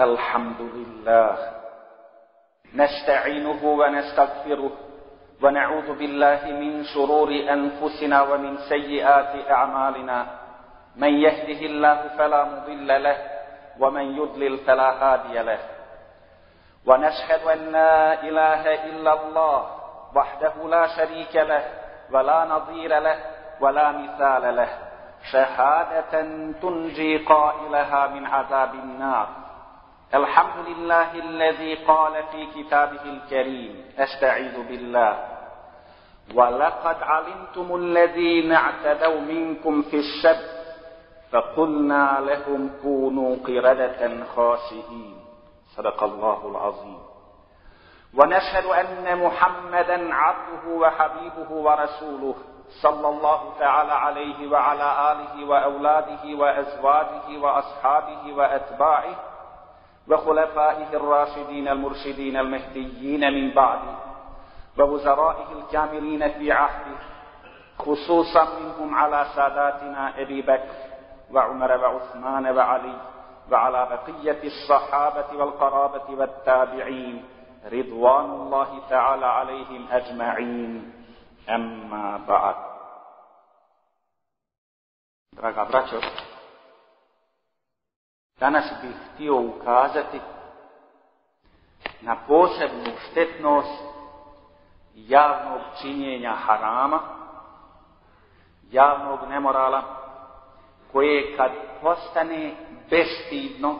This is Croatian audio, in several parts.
الحمد لله. نستعينه ونستغفره ونعوذ بالله من شرور أنفسنا ومن سيئات أعمالنا. من يهده الله فلا مضل له ومن يضلل فلا هادي له. ونشهد أن لا إله إلا الله وحده لا شريك له ولا نظير له ولا مثال له. شهادة تنجي قائلها من عذاب النار. الحمد لله الذي قال في كتابه الكريم أستعيذ بالله. ولقد علمتم الذين اعتدوا منكم في السبت فقلنا لهم كونوا قردة خاسئين. صدق الله العظيم. ونشهد أن محمدا عبده وحبيبه ورسوله صلى الله تعالى عليه وعلى آله وأولاده وأزواجه وأصحابه وأتباعه وخلفائه الراشدين المرشدين المهديين من بعده ووزرائه الكاملين في عهده خصوصا منهم على ساداتنا أبي بكر وعمر وعثمان وعلي وعلى بقية الصحابة والقرابة والتابعين رضوان الله تعالى عليهم أجمعين. أما بعد. Draga braćo, danas bih htio ukazati na posebnu štetnost javnog činjenja harama, javnog nemorala, koje kad postane bestidno,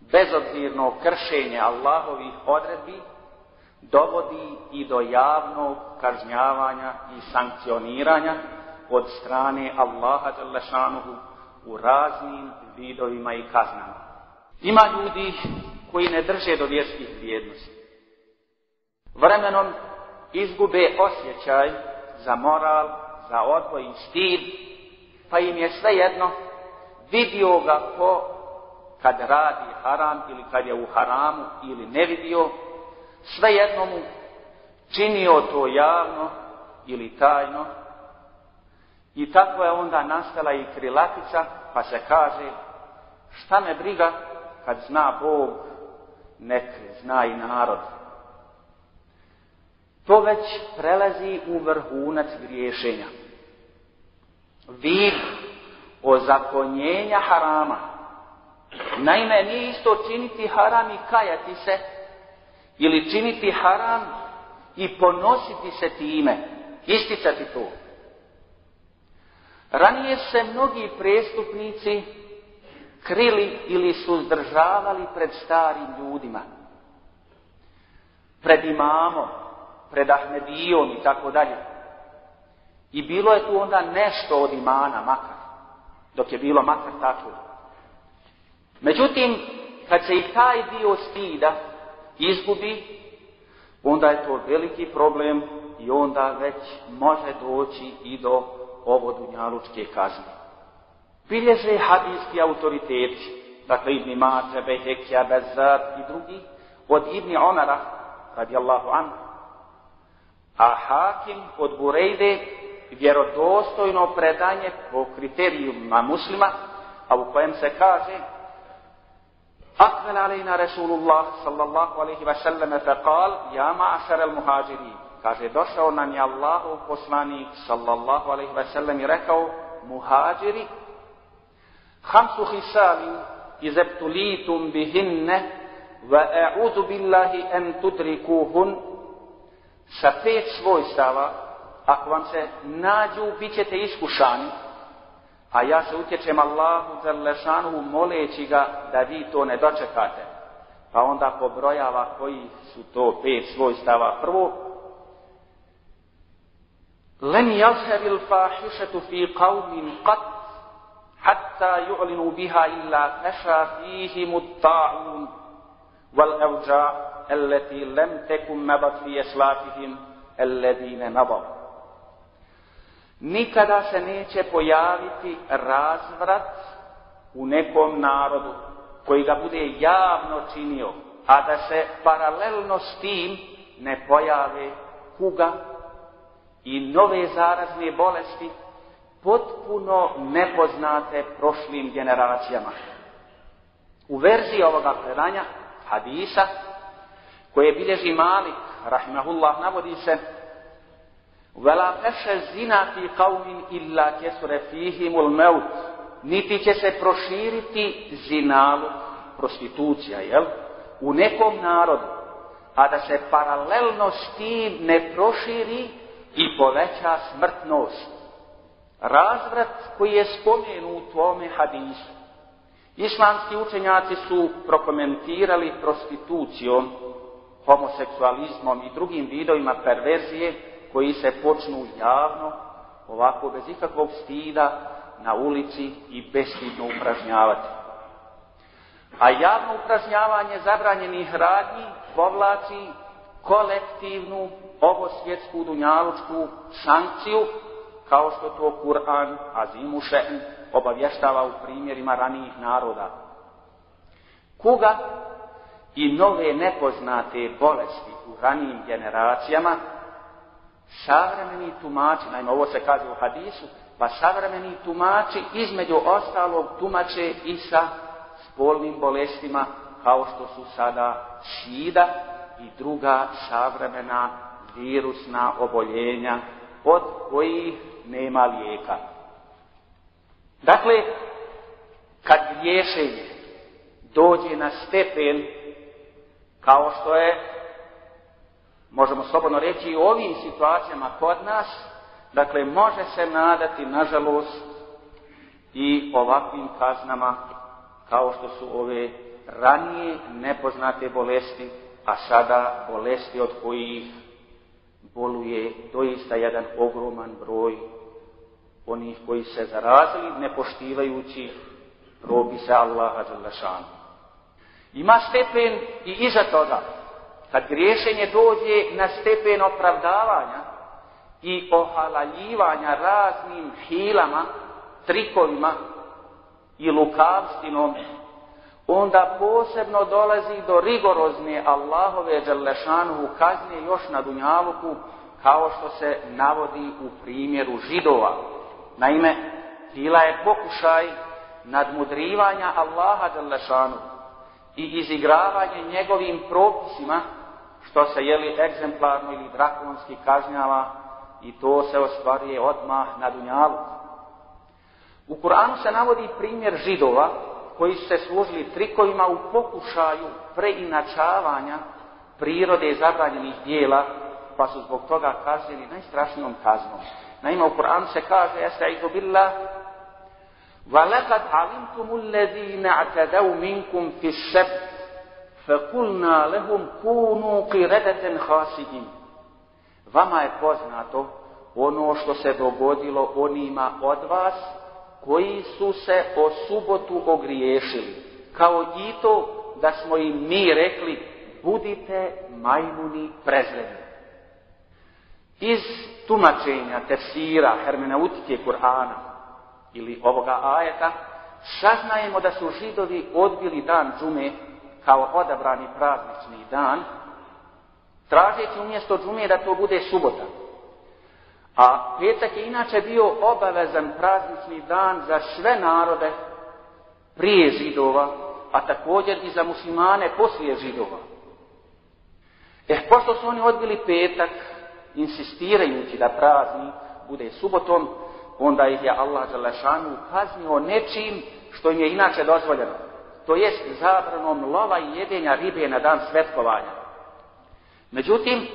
bezobzirno kršenje Allahovih odredbi, dovodi i do javnog kažnjavanja i sankcioniranja od strane Allaha u raznim vidovima i kaznama. Ima ljudi koji ne drže do vjerskih vrijednosti. Vremenom izgube osjećaj za moral, za odgoj i stid, pa im je sve jedno vidio ga ko kad radi haram ili kad je u haramu ili ne vidio, sve jedno mu činio to javno ili tajno i tako je onda nastala i krilatica pa se kaže šta me briga kad zna Bog nek zna i narod. To već prelazi u vrhunac griješenja. Vid ozakonjenja harama. Naime, nije isto činiti haram i kajati se, ili činiti haram i ponositi se time, isticati to. Ranije se mnogi prestupnici krili ili suzdržavali pred starim ljudima, pred imamom, pred Ahmedijom i tako dalje. I bilo je tu onda nešto od imana, makar, dok je bilo makar tako. Međutim, kad se i taj dio stida izgubi, onda je to veliki problem i onda već može doći i do ovo dunjalučke kazne bilježe hadijski autoriteti, dakle Ibni Mađe, Behekija, Bezad i drugi, od Ibni Omara, radijallahu anhu, a Hakim od Burejde, vjerodostojno predanje po kriterijuma muslima, a u kojem se kaže Akmel alejna Rasulullah sallallahu alaihi wa sallam qal Ja ma'ashar al-muhajiri Kaže, došao nam je Allahov poslanik sallallahu alejhi wa sallam i rekao muhajiri hamsu hisali izebtulitum bihinne wa a'udhu billahi an tudrikuhun sa pet svojstava ako vam se nađu bit ćete iskušani a ja se utječem Allahu Zerlešanu moleći ga da vi to ne dočekate. Pa onda pobrojava koji su to pet svojstava. Prvo, لن يظهر الفاحشة في قوم قط حتى يعلنوا بها إلا فشى فيهم الطاعون والأوجاع التي لم تكن مضت في أسلافهم الذين مضوا nikada se neće pojaviti razvrat u nekom narodu koji ga bude javno činio, a da se paralelno s tim ne pojave kuga i nove zarazne bolesti potpuno nepoznate prošlim generacijama. U verziji ovoga predanja, hadisa, koje bilježi Malik, rahimahullah, navodi se Vela feše zina fi qavmin illa kesure fihimul meut. Niti će se proširiti zinalu, prostitucija, jel? U nekom narodu, a da se paralelno s tim ne proširi i poveća smrtnost. Razvrat koji je spomenut u ovome hadisu. Islamski učenjaci su prokomentirali prostitucijom, homoseksualizmom i drugim vidovima perverzije koji se počnu javno, ovako bez ikakvog stida, na ulici i bestidno upražnjavati. A javno upražnjavanje zabranjenih radnji povlači kolektivnu ovosvjetsku dunjalučku sankciju, kao što to Kur'an Azimušen obavještava u primjerima ranijih naroda. Kuga i nove nepoznate bolesti u ranijim generacijama, savremeni tumači, naime ovo se kaže u hadisu, pa savremeni tumači između ostalog tumače i sa spolnim bolestima kao što su sada šida i druga savremena virusna oboljenja od kojih nema lijeka. Dakle, kad rješenje dođe na stepen kao što je, možemo slobodno reći, i u ovim situacijama kod nas, dakle, može se nadati, nažalost, i ovakvim kaznama kao što su ove ranije nepoznate bolesti, a sada bolesti od kojih boluje doista jedan ogroman broj onih koji se zarazili nepoštivajući propise Allaha Đalešanu. Ima stepen i iza toga, kad griješenje dođe na stepen opravdavanja i ohalaljivanja raznim hilama, trikovima i lukavstinom, onda posebno dolazi do rigorozne Allahove Đalešanu kazne još na Dunjaluku, kao što se navodi u primjeru židova. Naime, bila je pokušaj nadmudrivanja Allaha Đalešanu i izigravanje njegovim propisima, što se jeli egzemplarno ili drakonski kažnjava i to se ostvaruje odmah na Dunjalu. U Kur'anu se navodi primjer židova koji su se služili trikovima u pokušaju preinačavanja prirode zabranjenih dijela, pa su zbog toga kaznili najstrašnijom kaznom. Naime, u Kur'anu se kaže, Estaizu billah, وَلَقَدْ عَلِمْتُمُ الَّذِينَ اعْتَدَوْ مِنْكُمْ فِي السَّبْتِ فَقُلْنَا لَهُمْ كُونُوا قِرَدَةً خَاسِدِينَ Vama je poznato ono što se dogodilo onima od vas koji su se o subotu ogriješili. Kao i to da smo im mi rekli budite majmuni prezreni. Iz tumačenja tefsira hermeneutike Kur'ana ili ovoga ajeta saznajemo da su židovi odbili dan džume kao odabrani praznični dan tražeći umjesto džume da to bude subota. A petak je inače bio obavezan praznični dan za sve narode prije židova, a također i za muslimane poslije židova. E, pošto su oni odbili petak, insistirajući da praznik bude subotom, onda ih je Allah Đalešanu kaznio nečim što im je inače dozvoljeno. To jest zabranom lova i jedenja ribe na dan svetkovanja. Međutim,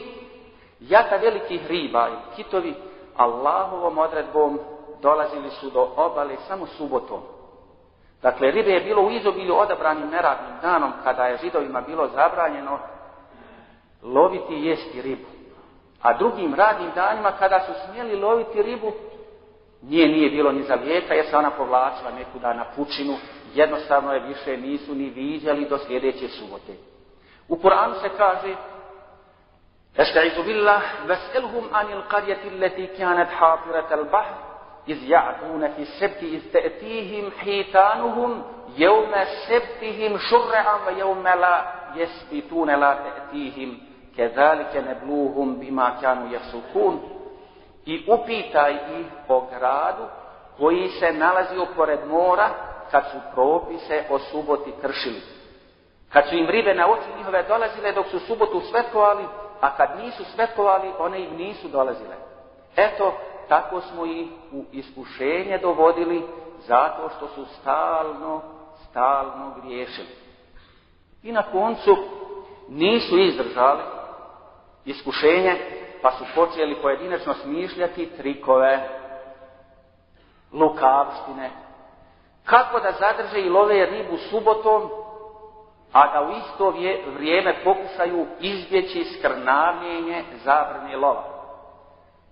jata velikih riba i kitovi Allahovom odredbom dolazili su do obale samo subotom. Dakle, ribe je bilo u izobilju odabranim neradnim danom kada je židovima bilo zabranjeno loviti i jesti ribu. A drugim radnim danima kada su smjeli loviti ribu, nije nije bilo ni za vijeka jer se ona povlačila nekuda na pučinu, jednostavno je više nisu ni vidjeli do sljedeće subote. U Kur'anu se kaže استعيذ بالله واسألهم عن القرية التي كانت حاضرة البحر إذ يعدون في السبت إذ تأتيهم حيتانهم يوم سبتهم شرعا ويوم لا يسبتون لا تأتيهم كذلك نبلوهم بما كانوا يفسقون i upitaj ih o gradu koji se nalazio pored mora kad su propise o suboti kršili. Kad su im ribe na oči njihove dolazile dok su subotu svetkovali, a kad nisu svetkovali, one im nisu dolazile. Eto, tako smo ih u iskušenje dovodili zato što su stalno, stalno griješili. I na koncu nisu izdržali iskušenje, pa su počeli pojedinačno smišljati trikove, lukavštine, kako da zadrže i love ribu subotom, a da u isto vrijeme pokušaju izbjeći skrnavljenje zabrne lova.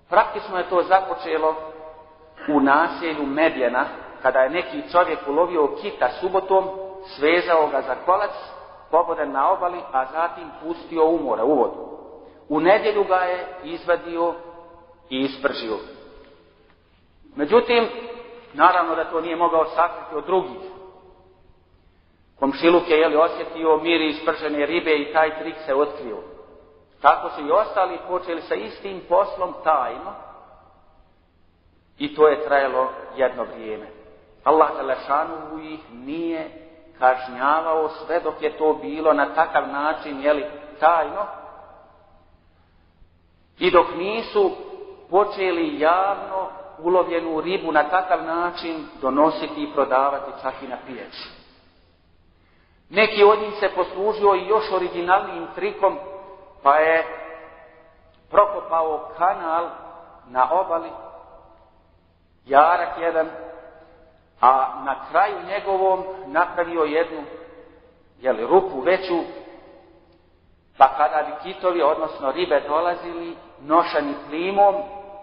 Praktično je to započelo u naselju Medjena, kada je neki čovjek ulovio kita subotom, svezao ga za kolac, pobodan na obali, a zatim pustio u more, u vodu. U nedjelju ga je izvadio i ispržio. Međutim, naravno da to nije mogao sakriti od drugih. Komšiluk je jeli, osjetio mir ispržene ribe i taj trik se otkrio. Tako su i ostali počeli sa istim poslom tajno i to je trajalo jedno vrijeme. Allah Želešanu ih nije kažnjavao sve dok je to bilo na takav način, jeli, tajno, i dok nisu počeli javno ulovljenu ribu na takav način donositi i prodavati čak i na pijeći. Neki od njih se poslužio i još originalnijim trikom, pa je prokopao kanal na obali, jarak jedan, a na kraju njegovom napravio jednu jeli, rupu veću, pa kada bi kitovi, odnosno ribe, dolazili nošani plimom,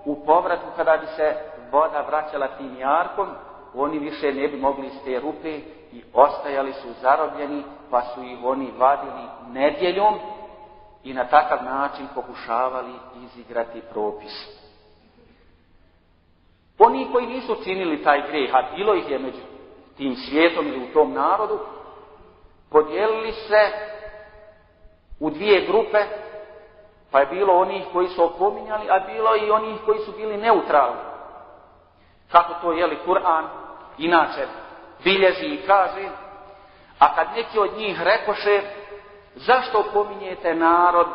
u povratu kada bi se voda vraćala tim jarkom, oni više ne bi mogli iz te rupe i ostajali su zarobljeni, pa su ih oni vadili nedjeljom i na takav način pokušavali izigrati propis. Oni koji nisu činili taj grijeh, a bilo ih je među tim svijetom ili u tom narodu, podijelili se u dvije grupe, pa je bilo onih koji su opominjali, a bilo i onih koji su bili neutralni. Kako to je li Kur'an inače bilježi i kaže, a kad neki od njih rekoše, zašto opominjete narod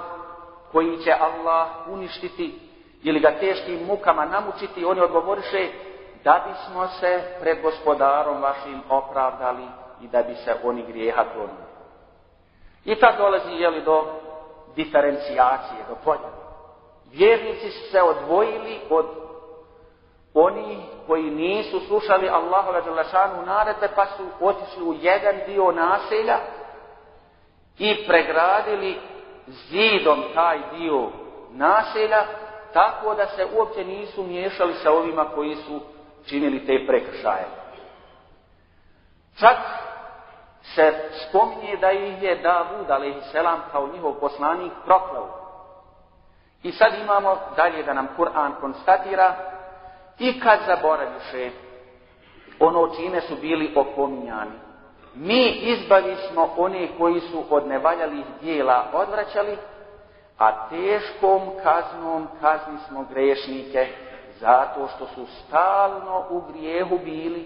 koji će Allah uništiti ili ga teškim mukama namučiti, oni odgovoriše, da bismo se pred gospodarom vašim opravdali i da bi se oni grijeha klonili. I tad dolazi jeli, do diferencijacije, do podjela. Vjernici su se odvojili od oni koji nisu slušali Allahove Đelešanu naredbe pa su otišli u jedan dio naselja i pregradili zidom taj dio naselja tako da se uopće nisu miješali sa ovima koji su činili te prekršaje. Čak se spominje da ih je Davud, selam kao njihov poslanik, proklao. I sad imamo dalje da nam Kur'an konstatira i kad zaboraviše ono čime su bili opominjani. Mi izbavi smo one koji su od nevaljalih dijela odvraćali, a teškom kaznom kazni smo grešnike zato što su stalno u grijehu bili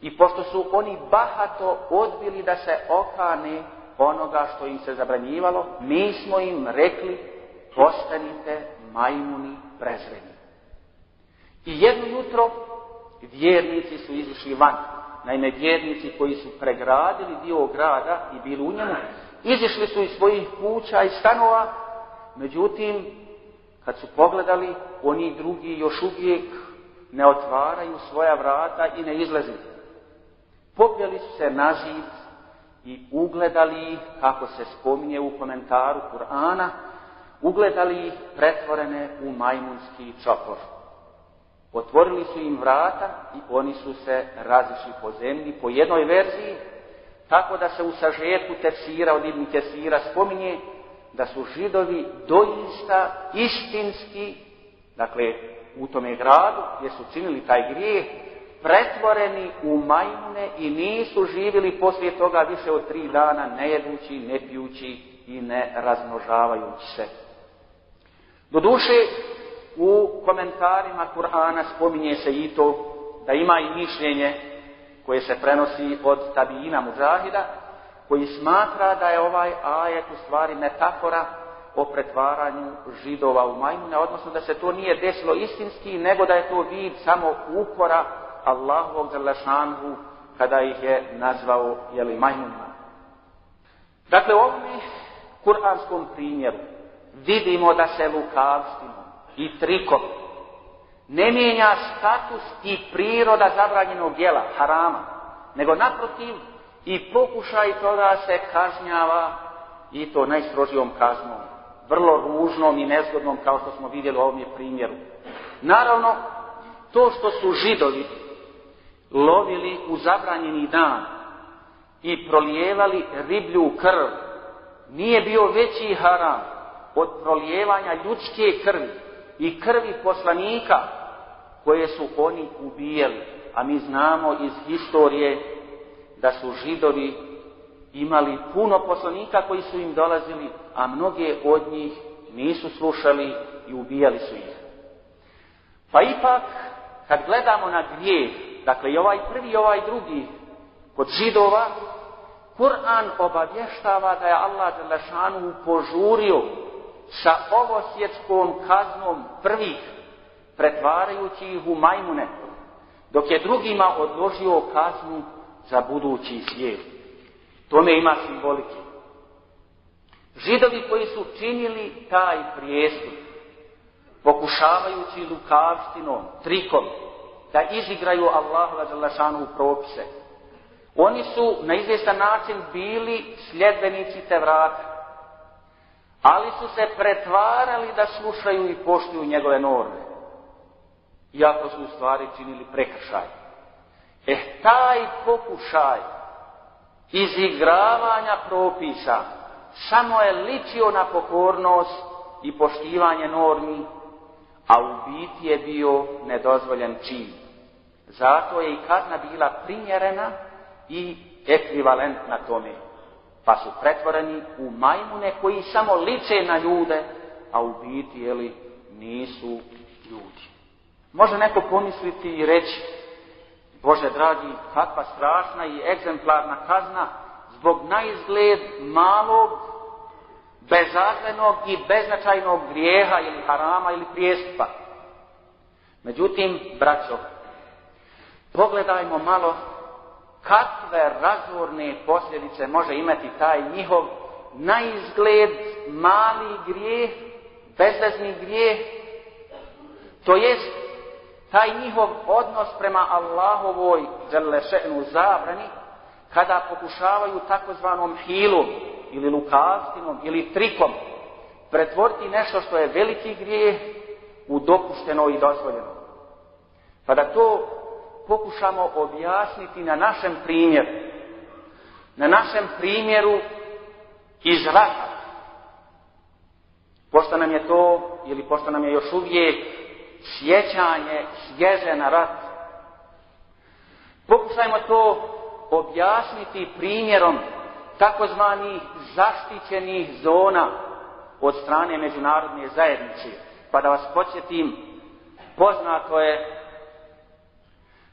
i pošto su oni bahato odbili da se okane onoga što im se zabranjivalo, mi smo im rekli postanite majmuni prezreni. I jedno jutro vjernici su izišli van. Naime, vjernici koji su pregradili dio grada i bili u njemu, izišli su iz svojih kuća i stanova, međutim, kad su pogledali, oni drugi još uvijek ne otvaraju svoja vrata i ne izlazi. Popjeli su se na zid i ugledali ih, kako se spominje u komentaru Kur'ana, ugledali ih pretvorene u majmunski čopor. Otvorili su im vrata i oni su se razišli po zemlji po jednoj verziji, tako da se u sažetku tefsira od Ibn Kesira spominje da su židovi doista istinski, dakle u tome gradu gdje su činili taj grijeh, pretvoreni u majmune i nisu živjeli poslije toga više od tri dana ne jedući, ne pijući i ne razmnožavajući se. Doduše, u komentarima Kur'ana spominje se i to da ima i mišljenje koje se prenosi od tabijina muđahida, koji smatra da je ovaj ajet u stvari metafora o pretvaranju židova u majmune, odnosno da se to nije desilo istinski, nego da je to vid samo ukora Allahovog zalašanhu kada ih je nazvao jeli, majmunima. Dakle, u ovom kuranskom primjeru vidimo da se lukavstvima i trikom ne mijenja status i priroda zabranjenog djela, harama, nego naprotiv i pokušaj toga se kažnjava i to najstrožijom kaznom, vrlo ružnom i nezgodnom kao što smo vidjeli u ovom primjeru. Naravno, to što su židovi lovili u zabranjeni dan i prolijevali riblju krv, nije bio veći haram od prolijevanja ljudske krvi i krvi poslanika koje su oni ubijali. A mi znamo iz historije da su židovi imali puno poslanika koji su im dolazili, a mnoge od njih nisu slušali i ubijali su ih. Pa ipak, kad gledamo na grijeh, dakle i ovaj prvi i ovaj drugi, kod židova, Kur'an obavještava da je Allah Đelešanu požurio sa ovosjetskom kaznom prvih, pretvarajući ih u majmune, dok je drugima odložio kaznu za budući svijet. Tome ima simbolike. Židovi koji su činili taj prijestup, pokušavajući lukavštinom, trikom, da izigraju Allahova Đalešanu propise, oni su na izvjestan način bili sljedbenici te vrata, ali su se pretvarali da slušaju i poštuju njegove norme, iako su u stvari činili prekršaj. E, taj pokušaj izigravanja propisa samo je ličio na pokornost i poštivanje normi, a u biti je bio nedozvoljen čin. Zato je i kazna bila primjerena i ekvivalentna tome. Pa su pretvoreni u majmune koji samo liče na ljude, a u biti, jeli, nisu ljudi. Može neko pomisliti i reći, Bože dragi, kakva strašna i egzemplarna kazna zbog naizgled malog, bezazlenog i beznačajnog grijeha ili harama ili prijestupa. Međutim, braćo, pogledajmo malo kakve razvorne posljedice može imati taj njihov naizgled mali grijeh, bezvezni grijeh, to jest taj njihov odnos prema Allahovoj želešenu zabrani, kada pokušavaju takozvanom hilom ili lukavstinom ili trikom pretvoriti nešto što je veliki grijeh u dopušteno i dozvoljeno. Pa da to pokušamo objasniti na našem primjeru. Na našem primjeru iz rata. Pošto nam je to, ili pošto nam je još uvijek sjećanje svježe na rat. Pokušajmo to objasniti primjerom takozvanih zaštićenih zona od strane međunarodne zajednice. Pa da vas podsjetim, poznato je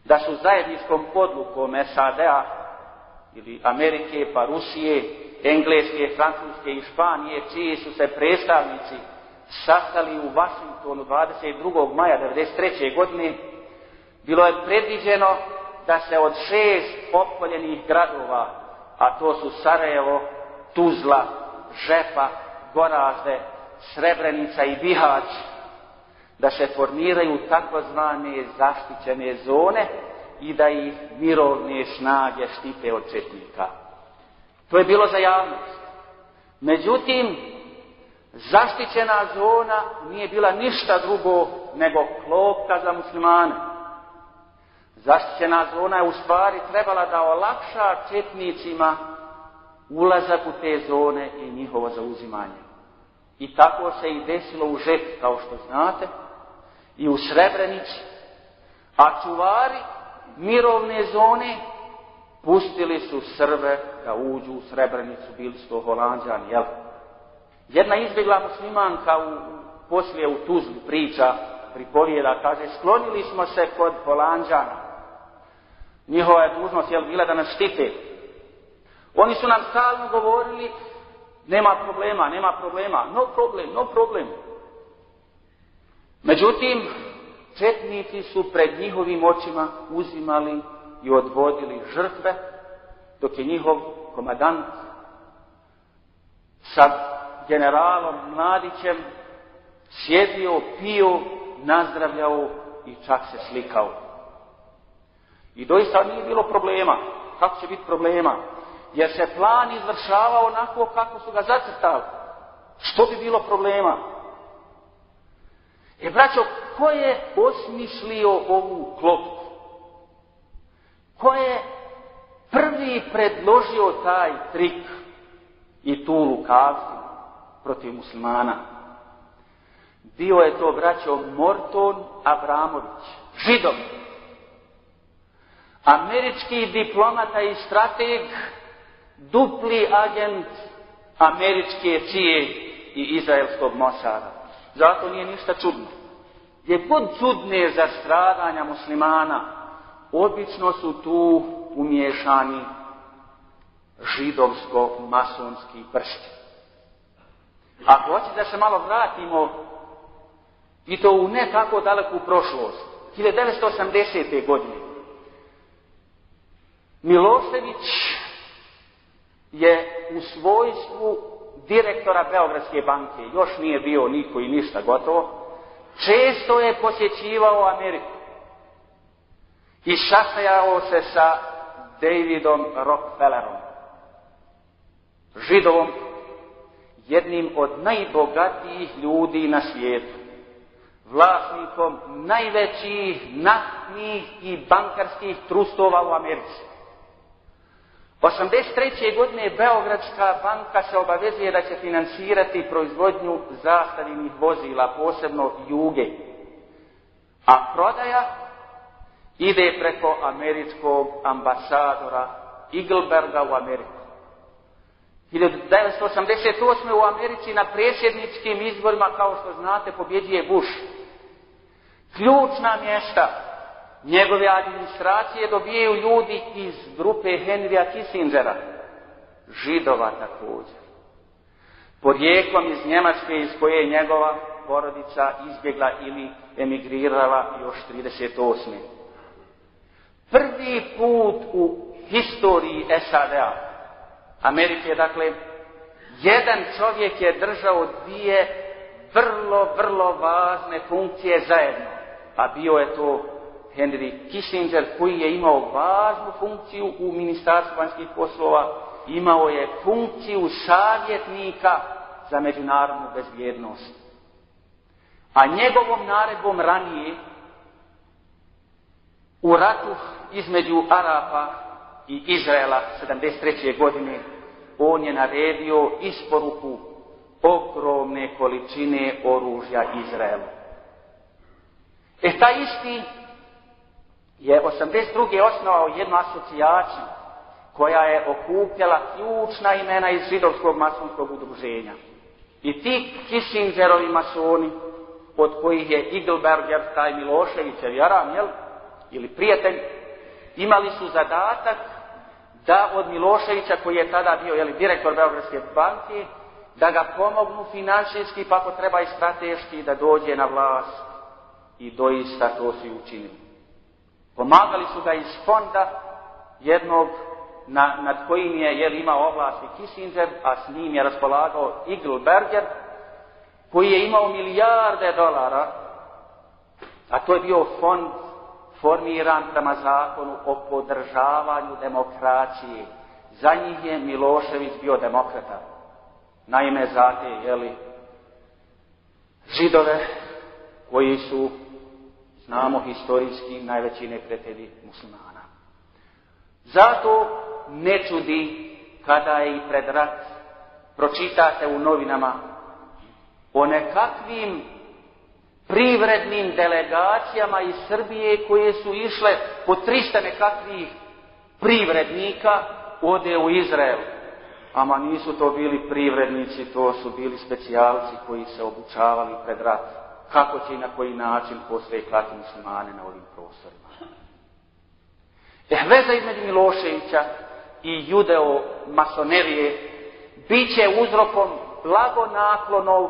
da su zajedničkom odlukom SAD-a ili Amerike, pa Rusije, Engleske, Francuske i Španije, čiji su se predstavnici sastali u Washingtonu 22. maja 1993. godine, bilo je predviđeno da se od šest opkoljenih gradova, a to su Sarajevo, Tuzla, Žepa, Gorazde, Srebrenica i Bihać, da se formiraju takozvane zaštićene zone i da ih mirovne snage štite od četnika. To je bilo za javnost. Međutim, zaštićena zona nije bila ništa drugo nego klopka za muslimane. Zaštićena zona je u stvari trebala da olakša četnicima ulazak u te zone i njihovo zauzimanje. I tako se i desilo u žet, kao što znate, i u Srebrenici, a čuvari mirovne zone pustili su Srbe da uđu u Srebrenicu, bili su to Holandjani, jel? Jedna izbjegla muslimanka u, poslije u Tuzli priča, pripovijeda, kaže, sklonili smo se kod Holandjana. Njihova je dužnost jel bila da nas štite. Oni su nam stalno govorili nema problema, nema problema, no problem, no problem. Međutim, četnici su pred njihovim očima uzimali i odvodili žrtve, dok je njihov komadant sa generalom Mladićem sjedio, pio, nazdravljao i čak se slikao. I doista nije bilo problema. Kako će biti problema? Jer se plan izvršavao onako kako su ga zacrtali. Što bi bilo problema? E, braćo, ko je osmislio ovu klopku? Ko je prvi predložio taj trik i tu lukavstvu protiv muslimana? Bio je to, braćo, Morton Abramović, židov. Američki diplomata i strateg, dupli agent američke cije i izraelskog Mosara. Zato nije ništa čudno. Je pod čudne za stradanja muslimana, obično su tu umješani židovsko-masonski prsti. Ako hoćete da se malo vratimo i to u ne tako daleku prošlost, 1980. godine, Milošević je u svojstvu direktora Beogradske banke, još nije bio niko i ništa gotovo, često je posjećivao Ameriku. I sastajao se sa Davidom Rockefellerom, židovom, jednim od najbogatijih ljudi na svijetu, vlasnikom najvećih naftnih i bankarskih trustova u Americi. 83. godine Beogradska banka se obavezuje da će financirati proizvodnju zastavljenih vozila, posebno juge. A prodaja ide preko američkog ambasadora Igelberga u Ameriku. 1988. u Americi na predsjedničkim izborima, kao što znate, pobjeđuje Bush. Ključna mjesta njegove administracije dobijaju ljudi iz grupe Henrya Kissingera, židova također. Porijeklom iz Njemačke iz koje je njegova porodica izbjegla ili emigrirala još 38. Prvi put u historiji SAD-a, Amerike, dakle, jedan čovjek je držao dvije vrlo, vrlo važne funkcije zajedno, a bio je to Henry Kissinger koji je imao važnu funkciju u Ministarstvu vanjskih poslova, imao je funkciju savjetnika za međunarodnu bezbjednost. A njegovom naredbom ranije u ratu između Arapa i Izraela 73. godine on je naredio isporuku ogromne količine oružja Izraelu. E taj isti je 82. osnovao jednu asocijaciju koja je okupljala ključna imena iz židovskog masonskog udruženja. I ti Kissingerovi masoni, od kojih je Igelberger, taj Miloševićev jaram, jel? ili prijatelj, imali su zadatak da od Miloševića, koji je tada bio jeli, direktor Beogradske banke, da ga pomognu financijski, pa ako treba i strateški, da dođe na vlast. I doista to su učinili. Pomagali su ga iz fonda jednog na, nad kojim je jel, imao oblasti Kissinger, a s njim je raspolagao Igelberger, koji je imao milijarde dolara, a to je bio fond formiran prema zakonu o podržavanju demokracije. Za njih je Milošević bio demokrata. Naime, za te, jeli, židove koji su znamo historijski najveći neprijatelji muslimana. Zato ne čudi kada je i pred rat pročitate u novinama o nekakvim privrednim delegacijama iz Srbije koje su išle po 300 nekakvih privrednika ode u Izrael. Ama nisu to bili privrednici, to su bili specijalci koji se obučavali pred rat kako će i na koji način postoje klati muslimane na ovim prostorima. Eh, veza između Miloševića i judeo masonerije bit će uzrokom blagonaklonov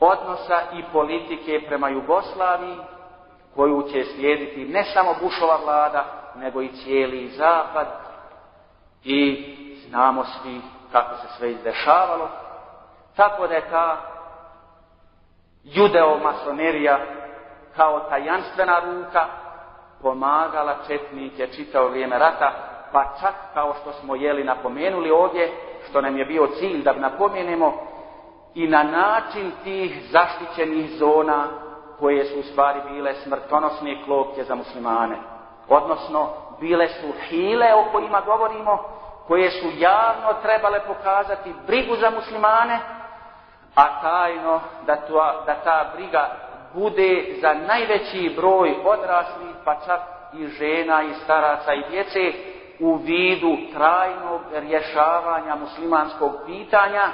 odnosa i politike prema Jugoslaviji, koju će slijediti ne samo Bušova vlada, nego i cijeli zapad. I znamo svi kako se sve izdešavalo. Tako da je ta judeo-masonerija kao tajanstvena ruka pomagala četnike čitao vrijeme rata, pa čak kao što smo jeli napomenuli ovdje, što nam je bio cilj da napomenemo, i na način tih zaštićenih zona koje su u stvari bile smrtonosne klopke za muslimane. Odnosno, bile su hile o kojima govorimo, koje su javno trebale pokazati brigu za muslimane, a tajno da, da ta briga bude za najveći broj odraslih, pa čak i žena i staraca i djece, u vidu trajnog rješavanja muslimanskog pitanja,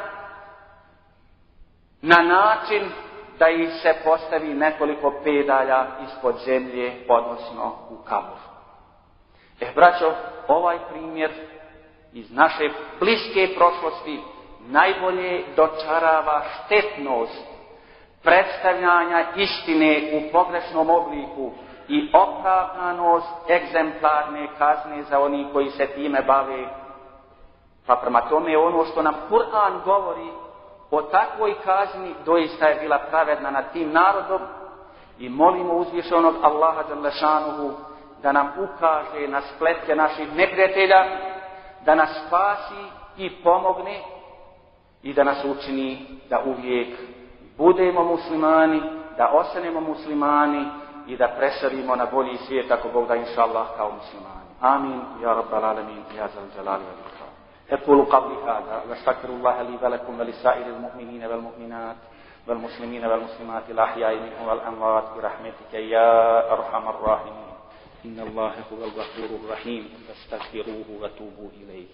na način da ih se postavi nekoliko pedalja ispod zemlje, odnosno u kabur. Eh, braćo, ovaj primjer iz naše bliske prošlosti najbolje dočarava štetnost predstavljanja istine u pogrešnom obliku i opravdanost egzemplarne kazne za oni koji se time bave. Pa prema tome ono što nam Kur'an govori o takvoj kazni doista je bila pravedna nad tim narodom i molimo uzvišenog Allaha Đalešanuhu da nam ukaže na spletke naših neprijatelja, da nas spasi i pomogne i da nas učini da uvijek budemo muslimani, da ostanemo muslimani i da preselimo na bolji svijet ako Bog da inša Allah kao muslimani. Amin. Ja Rabbal Alamin. Ja zal jalali wa ikram. أقول قبل هذا واستغفر الله لي ولكم ولسائر المؤمنين والمؤمنات والمسلمين والمسلمات الأحياء منهم والأموات برحمتك يا أرحم الراحمين إن الله هو الغفور الرحيم فاستغفروه وتوبوا إليه